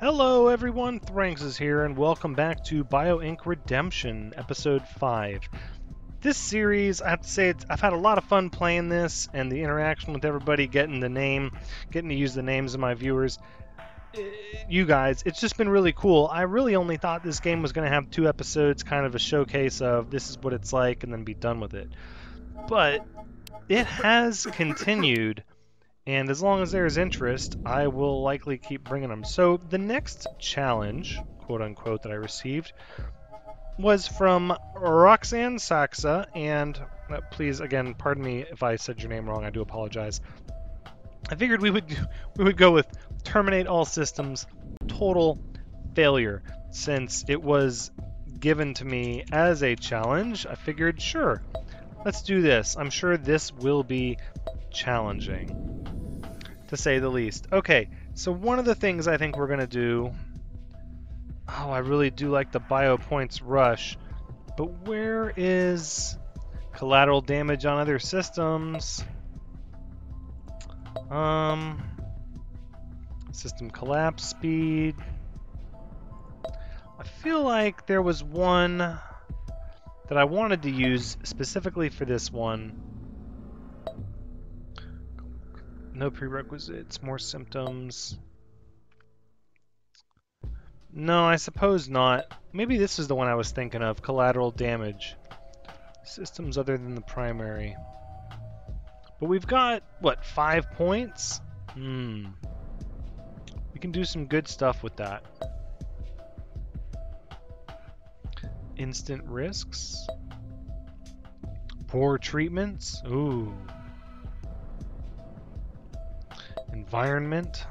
Hello everyone, Thranxes is here, and welcome back to Bio Inc Redemption, Episode 5. This series, I have to say, I've had a lot of fun playing this, and the interaction with everybody, getting the name, getting to use the names of my viewers, eh, you guys, it's just been really cool. I really only thought this game was going to have two episodes, kind of a showcase of this is what it's like, and then be done with it. But it has continued and as long as there is interest, I will likely keep bringing them. So the next challenge, quote unquote, that I received was from Roxanne Saxa, and uh, please, again, pardon me if I said your name wrong. I do apologize. I figured we would we would go with terminate all systems, total failure, since it was given to me as a challenge. I figured, sure, let's do this. I'm sure this will be challenging to say the least. Okay, so one of the things I think we're going to do... Oh, I really do like the bio points rush. But where is collateral damage on other systems? Um, system collapse speed. I feel like there was one that I wanted to use specifically for this one no prerequisites, more symptoms. No, I suppose not. Maybe this is the one I was thinking of, collateral damage. Systems other than the primary. But we've got, what, five points? Hmm. We can do some good stuff with that. Instant risks. Poor treatments. Ooh. Environment.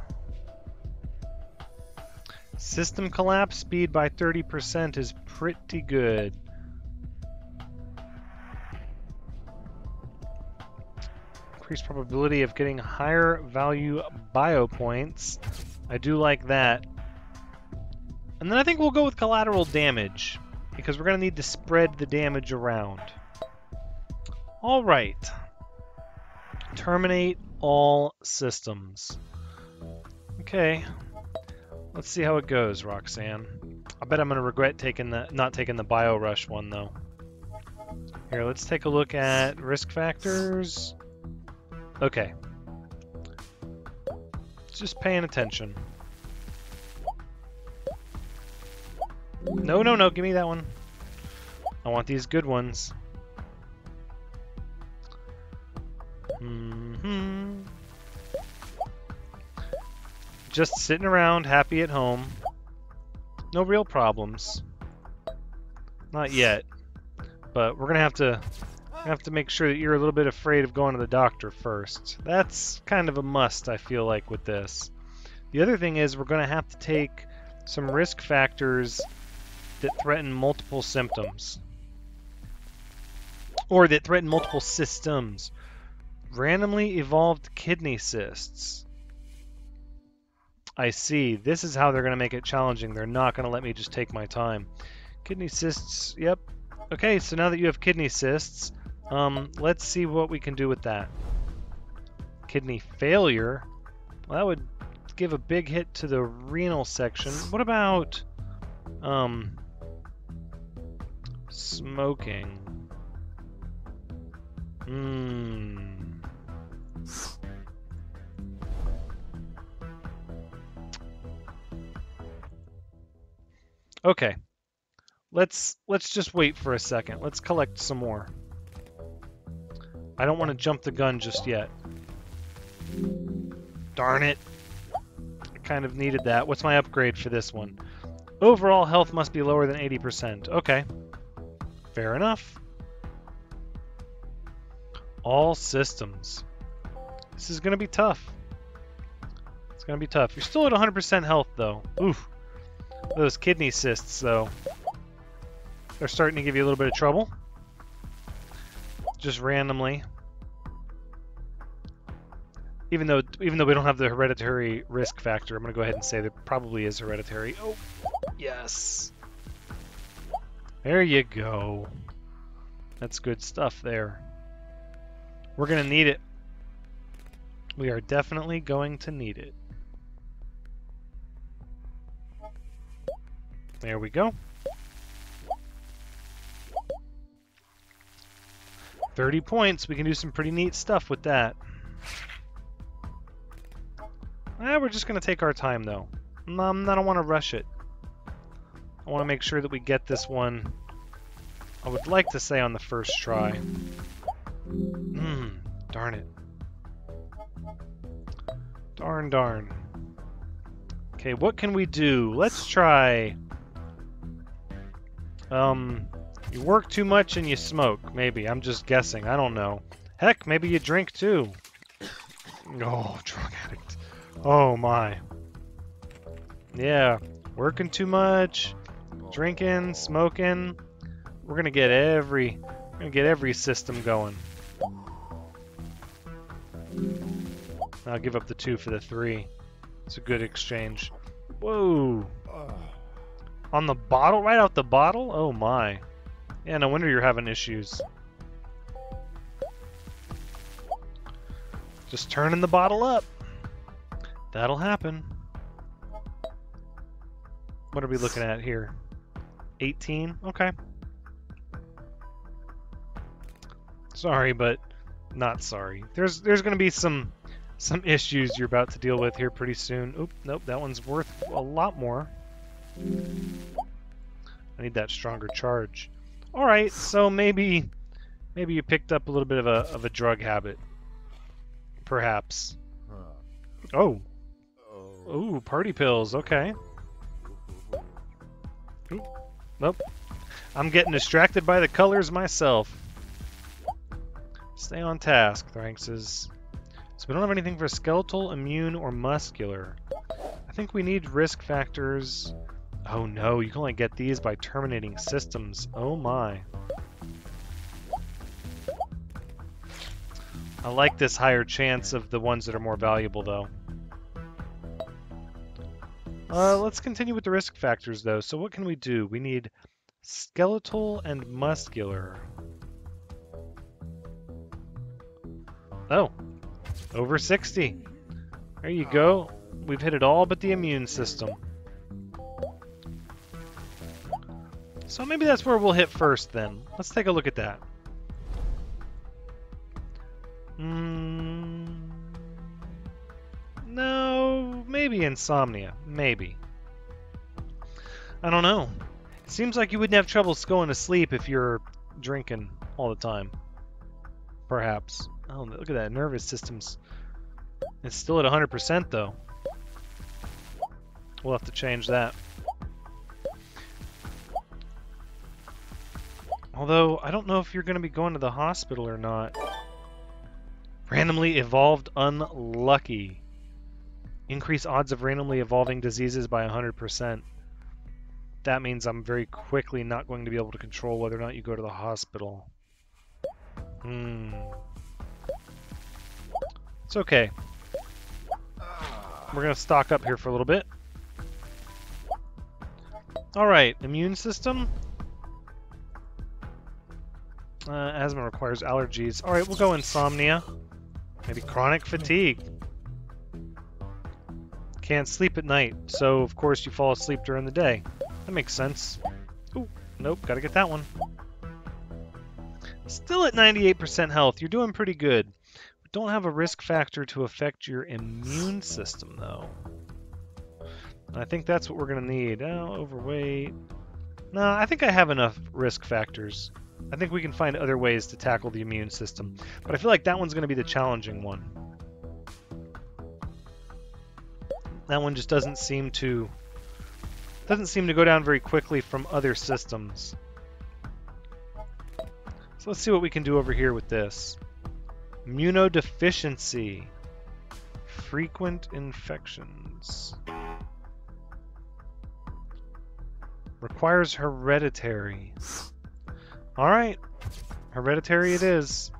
System collapse speed by 30% is pretty good. Increased probability of getting higher value bio points. I do like that. And then I think we'll go with collateral damage, because we're going to need to spread the damage around. Alright. Terminate all systems. Okay. Let's see how it goes, Roxanne. I bet I'm gonna regret taking the not taking the bio rush one though. Here, let's take a look at risk factors. Okay. Just paying attention. No, no, no, give me that one. I want these good ones. Mm hmm Just sitting around, happy at home. No real problems. Not yet. But we're gonna have to have to make sure that you're a little bit afraid of going to the doctor first. That's kind of a must, I feel like, with this. The other thing is we're going to have to take some risk factors that threaten multiple symptoms. Or that threaten multiple systems. Randomly evolved kidney cysts. I see. This is how they're going to make it challenging. They're not going to let me just take my time. Kidney cysts, yep. Okay, so now that you have kidney cysts, um, let's see what we can do with that. Kidney failure? Well, that would give a big hit to the renal section. What about, um, smoking? Hmm. Okay. Let's let's just wait for a second. Let's collect some more. I don't want to jump the gun just yet. Darn it. I kind of needed that. What's my upgrade for this one? Overall health must be lower than 80%. Okay. Fair enough. All systems. This is going to be tough. It's going to be tough. You're still at 100% health, though. Oof. Those kidney cysts, though, they're starting to give you a little bit of trouble. Just randomly. Even though, even though we don't have the hereditary risk factor, I'm going to go ahead and say there probably is hereditary. Oh, yes. There you go. That's good stuff there. We're going to need it. We are definitely going to need it. There we go. 30 points. We can do some pretty neat stuff with that. Eh, we're just going to take our time, though. Um, I don't want to rush it. I want to make sure that we get this one, I would like to say on the first try. Mmm, darn it. Darn, darn. Okay, what can we do? Let's try... Um, you work too much and you smoke, maybe. I'm just guessing. I don't know. Heck, maybe you drink too. Oh, drug addict. Oh my. Yeah, working too much, drinking, smoking. We're gonna get every, we're gonna get every system going. I'll give up the two for the three. It's a good exchange. Whoa. On the bottle? Right out the bottle? Oh my. Yeah, no wonder you're having issues. Just turning the bottle up. That'll happen. What are we looking at here? 18? Okay. Sorry, but not sorry. There's there's going to be some some issues you're about to deal with here pretty soon. Oop, nope, that one's worth a lot more. I need that stronger charge. All right, so maybe maybe you picked up a little bit of a of a drug habit. Perhaps. Oh. oh. Ooh, party pills. Okay. Nope. I'm getting distracted by the colors myself. Stay on task, Thranxes. So we don't have anything for skeletal, immune, or muscular. I think we need risk factors. Oh no, you can only get these by terminating systems. Oh my. I like this higher chance of the ones that are more valuable, though. Uh, let's continue with the risk factors, though. So what can we do? We need skeletal and muscular. Oh, over 60. There you go. We've hit it all but the immune system. So maybe that's where we'll hit first then. Let's take a look at that. Mm, no, maybe insomnia. Maybe. I don't know. It seems like you wouldn't have trouble going to sleep if you're drinking all the time. Perhaps. Oh, look at that. Nervous system's... It's still at 100% though. We'll have to change that. Although, I don't know if you're going to be going to the hospital or not. Randomly evolved unlucky. Increase odds of randomly evolving diseases by 100%. That means I'm very quickly not going to be able to control whether or not you go to the hospital. Hmm. It's okay. We're going to stock up here for a little bit. Alright, immune system. Uh, asthma requires allergies. Alright, we'll go insomnia. Maybe chronic fatigue. Can't sleep at night, so of course you fall asleep during the day. That makes sense. Ooh, nope, gotta get that one. Still at 98% health. You're doing pretty good. Don't have a risk factor to affect your immune system, though. I think that's what we're going to need. Oh, overweight. No, I think I have enough risk factors. I think we can find other ways to tackle the immune system. But I feel like that one's going to be the challenging one. That one just doesn't seem to doesn't seem to go down very quickly from other systems. So let's see what we can do over here with this. Immunodeficiency. Frequent infections. Requires hereditary. Alright. Hereditary it is.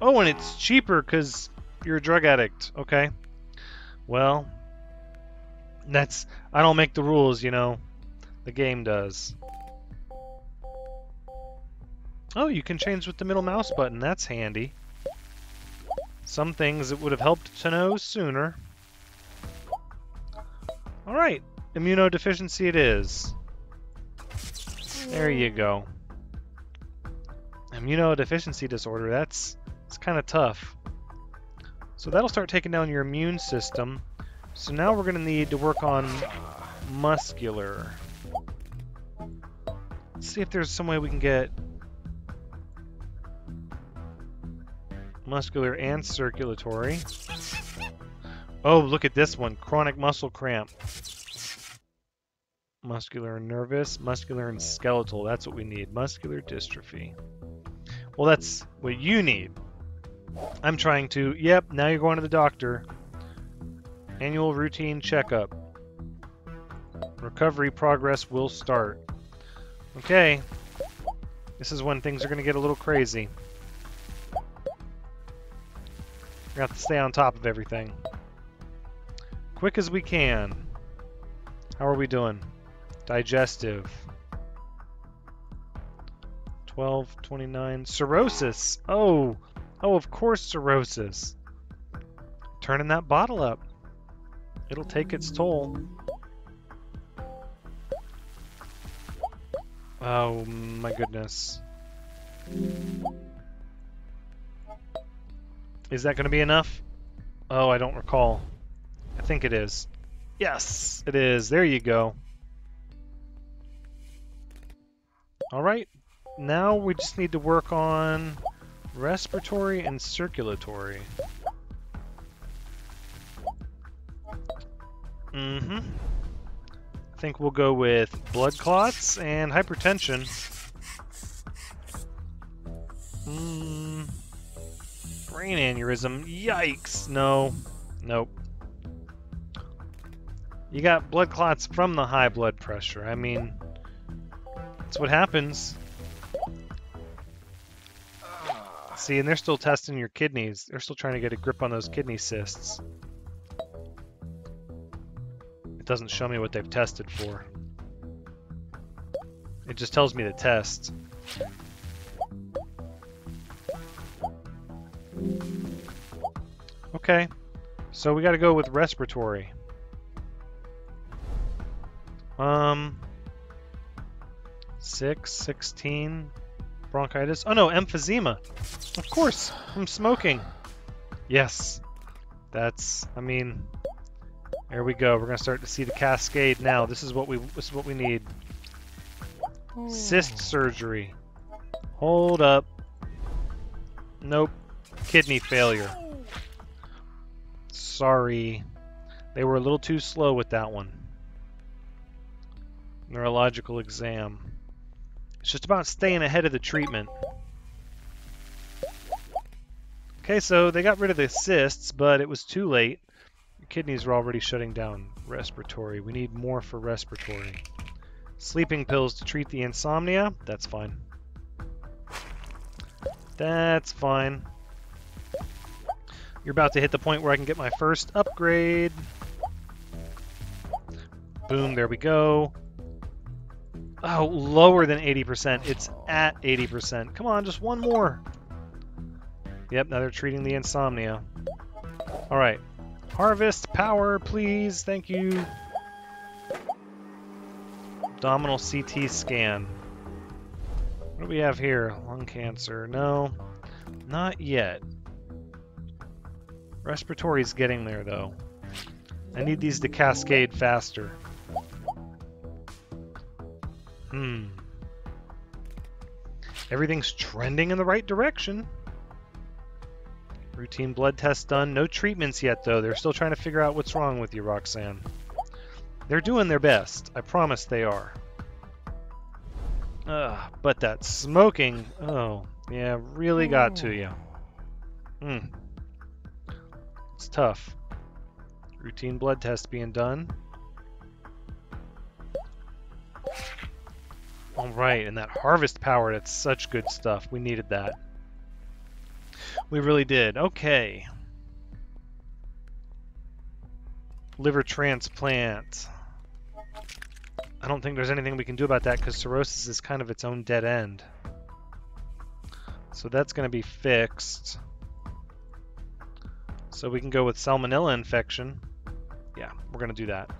Oh, and it's cheaper because you're a drug addict. Okay. Well, that's... I don't make the rules, you know. The game does. Oh, you can change with the middle mouse button. That's handy. Some things it would have helped to know sooner. Alright, immunodeficiency it is. There you mm. go. Immunodeficiency disorder, that's it's kind of tough. So that'll start taking down your immune system. So now we're going to need to work on muscular. Let's see if there's some way we can get muscular and circulatory. Oh, look at this one. Chronic muscle cramp. Muscular and nervous, muscular and skeletal. That's what we need. Muscular dystrophy. Well, that's what you need. I'm trying to. Yep, now you're going to the doctor. Annual routine checkup. Recovery progress will start. Okay. This is when things are going to get a little crazy. We have to stay on top of everything. Quick as we can. How are we doing? Digestive. 12, 29. Cirrhosis. Oh, oh, of course cirrhosis. Turning that bottle up. It'll take its toll. Oh my goodness. Is that going to be enough? Oh, I don't recall. I think it is. Yes, it is. There you go. Alright, now we just need to work on respiratory and circulatory. Mm-hmm. I think we'll go with blood clots and hypertension. Mm. Brain aneurysm. Yikes. No. Nope. You got blood clots from the high blood pressure. I mean, that's what happens. See, and they're still testing your kidneys. They're still trying to get a grip on those kidney cysts. It doesn't show me what they've tested for. It just tells me the test. Okay, so we gotta go with respiratory. Um, 6, 16, bronchitis. Oh no, emphysema. Of course, I'm smoking. Yes, that's, I mean, there we go. We're gonna start to see the cascade now. This is what we, this is what we need. Cyst hmm. surgery. Hold up. Nope. Kidney failure. Sorry. They were a little too slow with that one. Neurological exam. It's just about staying ahead of the treatment. Okay, so they got rid of the cysts, but it was too late. Kidneys were already shutting down. Respiratory. We need more for respiratory. Sleeping pills to treat the insomnia. That's fine. That's fine. You're about to hit the point where I can get my first upgrade. Boom, there we go. Oh, lower than 80%. It's oh. at 80%. Come on, just one more. Yep, now they're treating the insomnia. Alright. Harvest power, please. Thank you. Abdominal CT scan. What do we have here? Lung cancer. No, not yet. Respiratory's getting there, though. I need these to cascade faster. Hmm. Everything's trending in the right direction. Routine blood test done. No treatments yet, though. They're still trying to figure out what's wrong with you, Roxanne. They're doing their best. I promise they are. Ugh, but that smoking, oh, yeah, really got to you. Hmm. It's tough. Routine blood test being done. Alright, and that harvest power, that's such good stuff. We needed that. We really did. Okay. Liver transplant. I don't think there's anything we can do about that because cirrhosis is kind of its own dead end. So that's going to be fixed. So we can go with salmonella infection. Yeah, we're going to do that.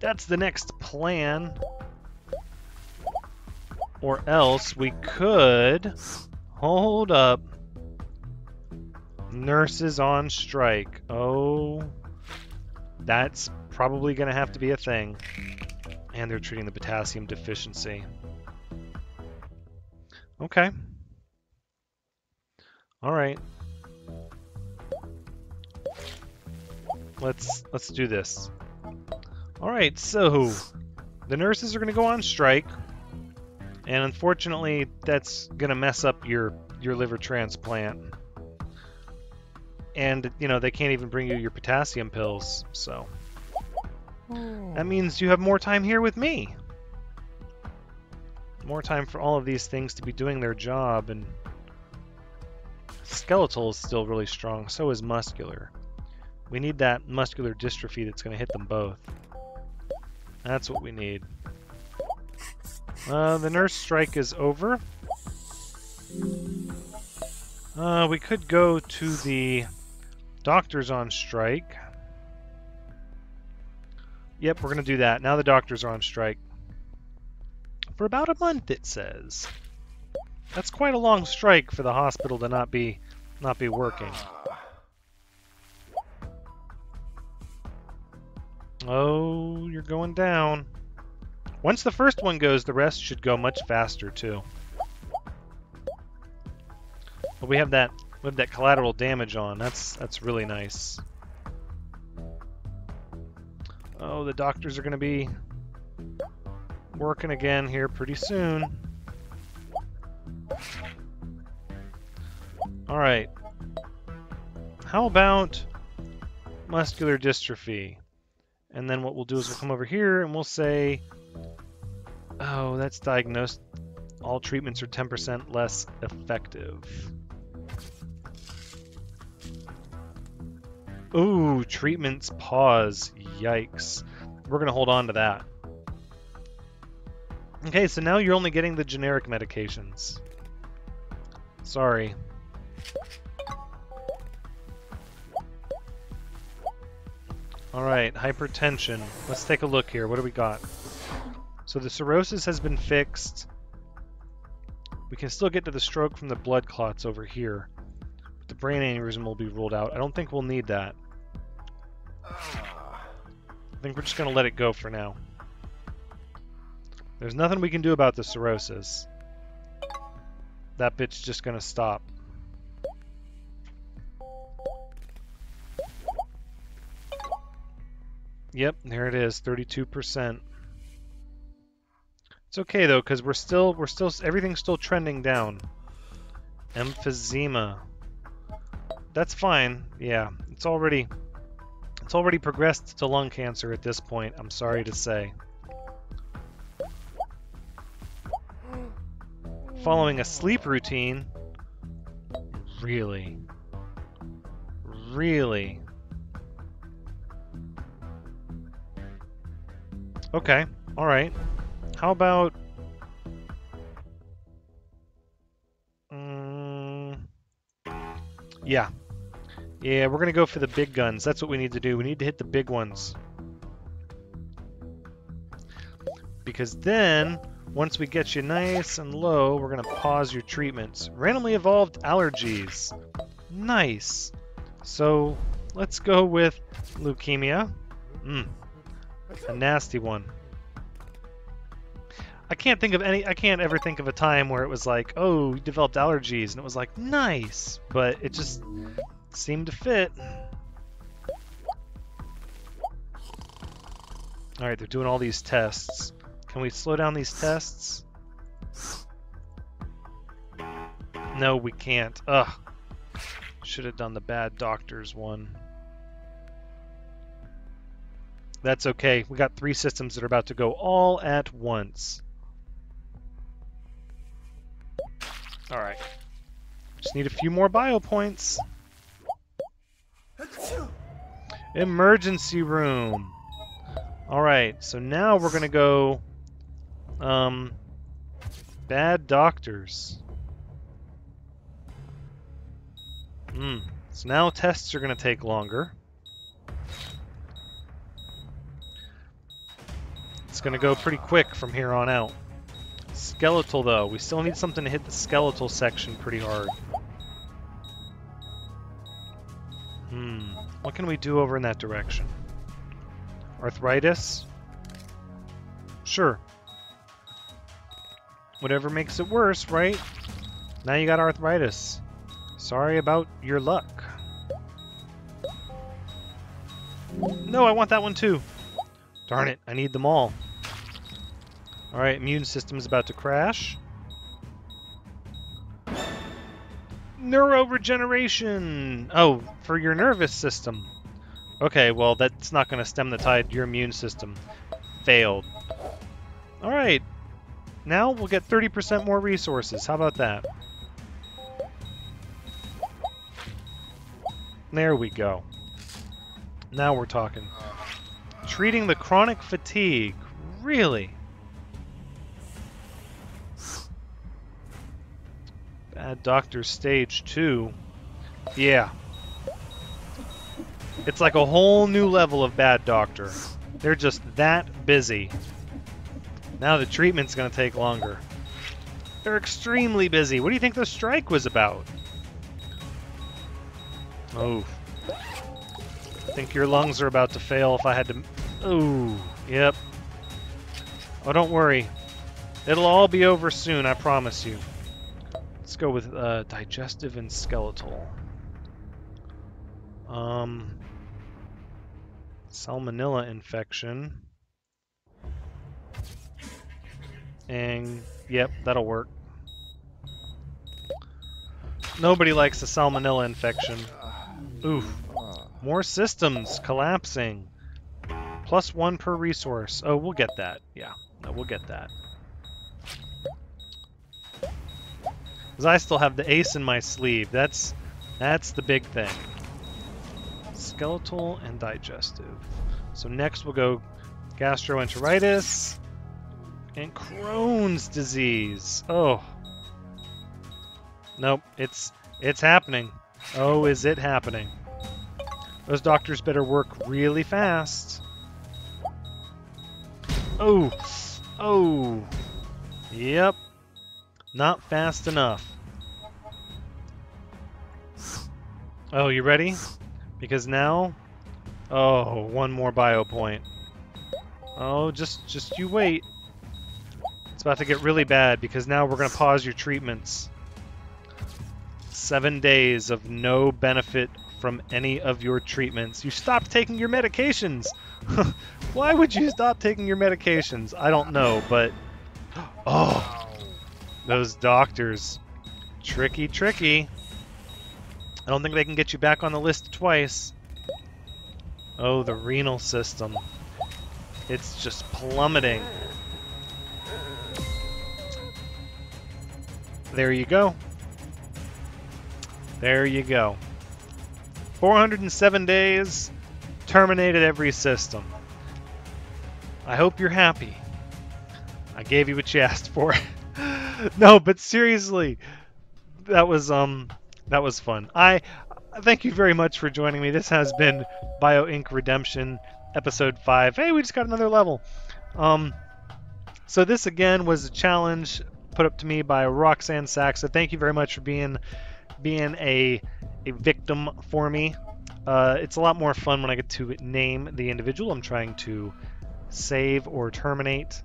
that's the next plan. Or else we could... Hold up. Nurses on strike. Oh... That's probably going to have to be a thing. And they're treating the potassium deficiency. Okay. All right. Let's let's do this. All right, so the nurses are to go on strike, and unfortunately, that's going to mess up your your liver transplant. And you know they can't even bring you your potassium pills, so that hmm. means you have more time here with me. More time for all of these things to be doing their job, and skeletal is still really strong. So is muscular. We need that muscular dystrophy that's going to hit them both. That's what we need. Uh, the nurse strike is over. Uh, we could go to the doctors on strike. Yep, we're going to do that. Now the doctors are on strike. For about a month, it says. That's quite a long strike for the hospital to not be not be working. Oh, you're going down. Once the first one goes, the rest should go much faster too. But we have that we have that collateral damage on. That's that's really nice. Oh, the doctors are going to be working again here pretty soon. Alright. How about muscular dystrophy? And then what we'll do is we'll come over here and we'll say, oh, that's diagnosed. All treatments are 10% less effective. Ooh, treatments pause. Yikes. We're going to hold on to that. Okay, so now you're only getting the generic medications. Sorry. Alright, hypertension. Let's take a look here. What do we got? So the cirrhosis has been fixed. We can still get to the stroke from the blood clots over here. But the brain aneurysm will be ruled out. I don't think we'll need that. I think we're just going to let it go for now. There's nothing we can do about the cirrhosis. That bit's just going to stop. Yep, there it is, 32%. It's okay though, because we're still, we're still, everything's still trending down. Emphysema. That's fine. Yeah, it's already, it's already progressed to lung cancer at this point. I'm sorry to say. Following a sleep routine. Really? Really? Okay, alright. How about... Mm, yeah. Yeah, we're gonna go for the big guns. That's what we need to do. We need to hit the big ones. Because then, once we get you nice and low, we're gonna pause your treatments. Randomly evolved allergies. Nice. So, let's go with leukemia. Hmm. A nasty one. I can't think of any. I can't ever think of a time where it was like, "Oh, you developed allergies," and it was like, "Nice," but it just seemed to fit. All right, they're doing all these tests. Can we slow down these tests? No, we can't. Ugh. Should have done the bad doctors one. That's okay. We got three systems that are about to go all at once. Alright. Just need a few more bio points. Emergency room. Alright, so now we're gonna go um bad doctors. Hmm. So now tests are gonna take longer. It's going to go pretty quick from here on out. Skeletal, though. We still need something to hit the skeletal section pretty hard. Hmm. What can we do over in that direction? Arthritis? Sure. Whatever makes it worse, right? Now you got arthritis. Sorry about your luck. No, I want that one too. Darn it, I need them all. Alright, immune system's about to crash. Neuroregeneration! Oh, for your nervous system. Okay, well, that's not going to stem the tide. Your immune system failed. Alright, now we'll get 30% more resources. How about that? There we go. Now we're talking. Treating the chronic fatigue. Really? Bad Doctor Stage 2. Yeah. It's like a whole new level of Bad Doctor. They're just that busy. Now the treatment's going to take longer. They're extremely busy. What do you think the strike was about? Oh. I think your lungs are about to fail if I had to... Oh, yep. Oh, don't worry. It'll all be over soon, I promise you. Let's go with uh, digestive and skeletal. Um, salmonella infection. And, yep, that'll work. Nobody likes a salmonella infection. Oof. More systems collapsing. Plus one per resource. Oh, we'll get that. Yeah, no, we'll get that. Because I still have the ace in my sleeve. That's that's the big thing. Skeletal and digestive. So next we'll go gastroenteritis and Crohn's disease. Oh. Nope, it's it's happening. Oh, is it happening? Those doctors better work really fast. Oh, oh, yep, not fast enough. Oh, you ready? Because now, oh, one more bio point. Oh, just, just you wait. It's about to get really bad because now we're going to pause your treatments. Seven days of no benefit from any of your treatments. You stopped taking your medications. Why would you stop taking your medications? I don't know, but... Oh, those doctors. Tricky, tricky. I don't think they can get you back on the list twice. Oh, the renal system. It's just plummeting. There you go. There you go. 407 days, terminated every system. I hope you're happy. I gave you what you asked for. no, but seriously, that was um that was fun. I thank you very much for joining me. This has been Bio Inc. Redemption episode 5. Hey, we just got another level. Um so this again was a challenge put up to me by Roxanne Saxa. Thank you very much for being being a, a victim for me. Uh, it's a lot more fun when I get to name the individual I'm trying to save or terminate.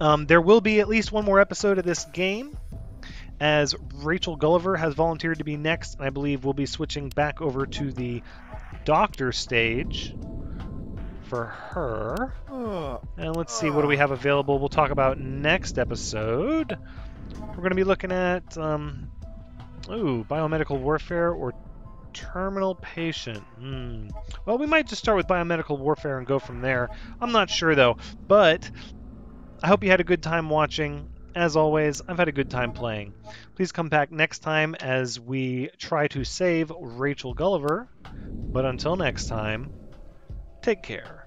Um, there will be at least one more episode of this game, as Rachel Gulliver has volunteered to be next, and I believe we'll be switching back over to the Doctor stage for her. And let's see, what do we have available? We'll talk about next episode. We're going to be looking at um, Ooh, biomedical warfare or terminal patient. Hmm. Well, we might just start with biomedical warfare and go from there. I'm not sure though, but I hope you had a good time watching. As always, I've had a good time playing. Please come back next time as we try to save Rachel Gulliver. But until next time, take care.